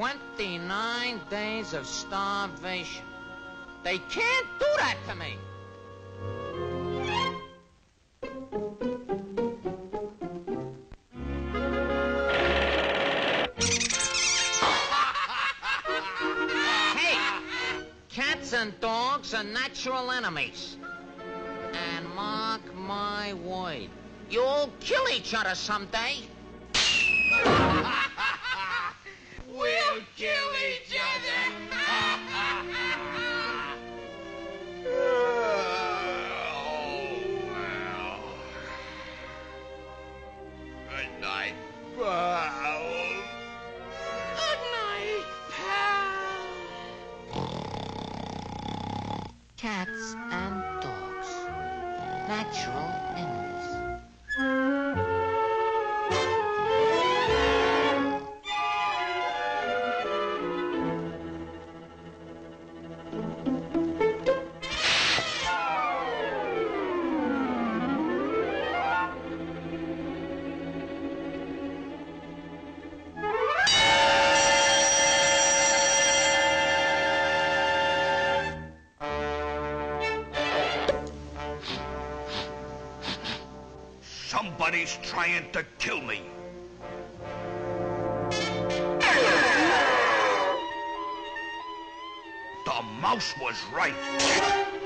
29 days of starvation. They can't do that to me. hey, cats and dogs are natural enemies. And mark my word, you'll kill each other someday. Kill each other. oh, well. Good night, pal. Good night, pal. Cats and dogs. Natural enemies. Somebody's trying to kill me. The mouse was right.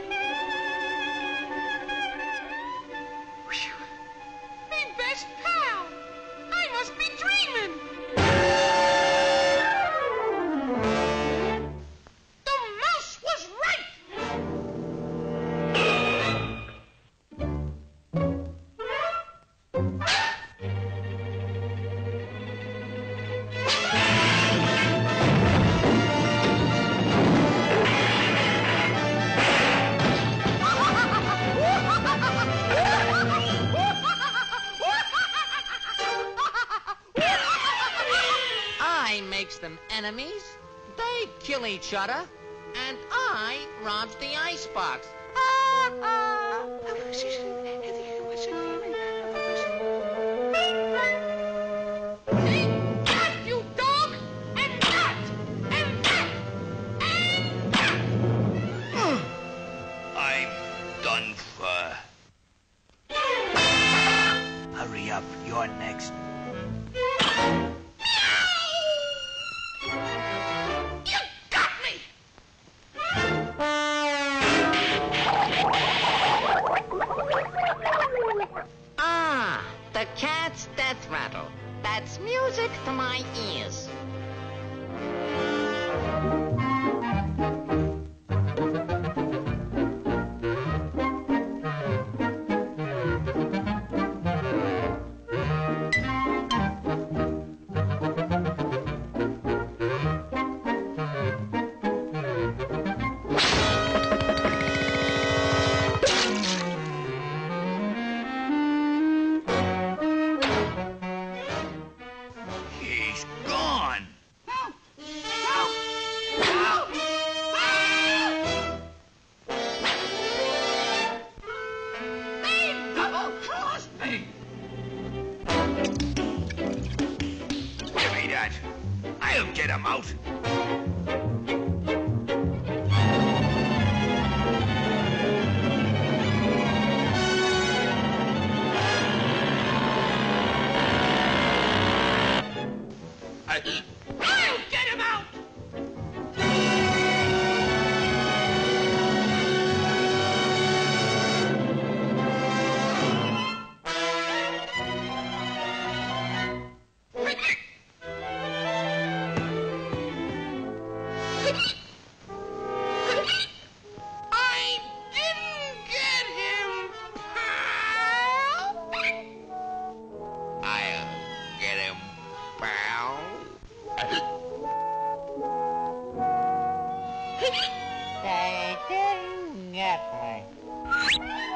They kill each other, and I robs the icebox. Done for. Hurry up, you're next. Music to my ears. I'll get him out! They didn't get me.